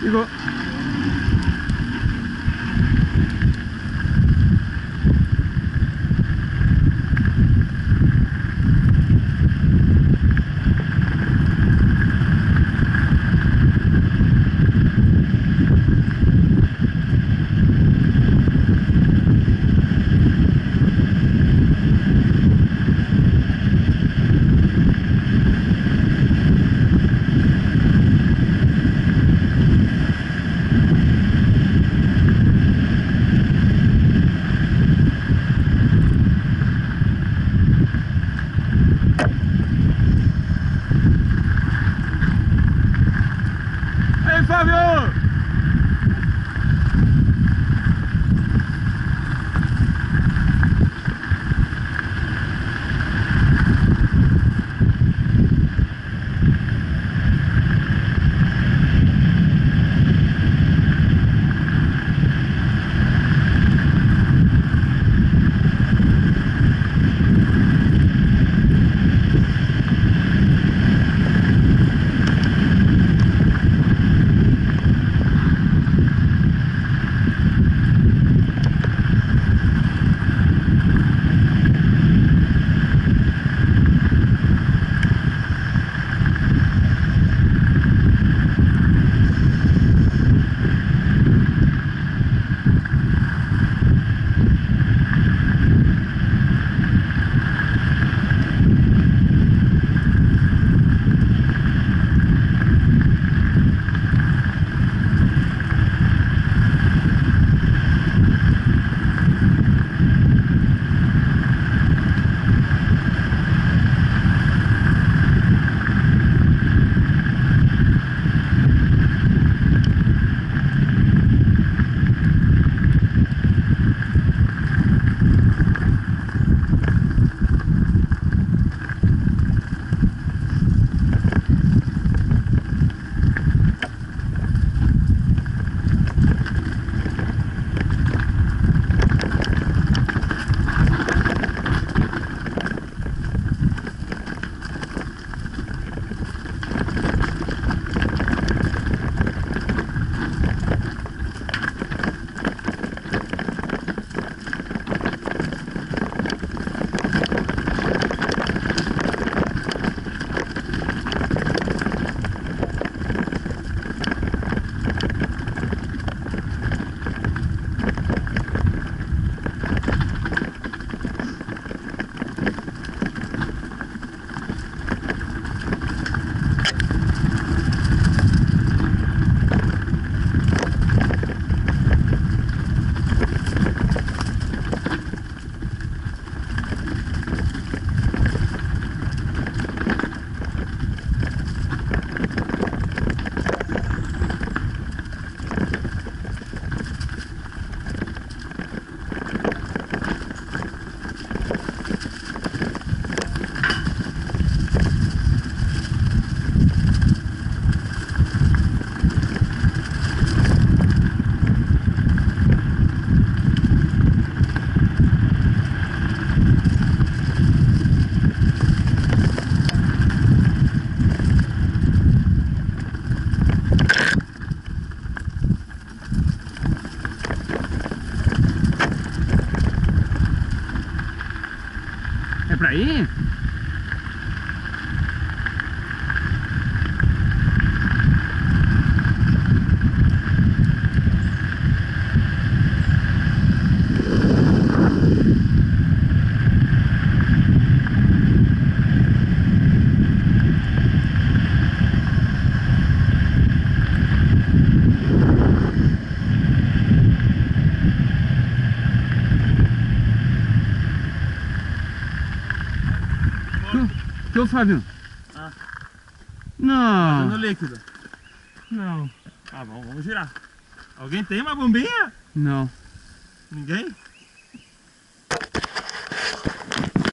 이거 Fábio! ahí. Fábio? Ah. Não. líquido. Não. Tá bom, vamos girar. Alguém tem uma bombinha? Não. Ninguém?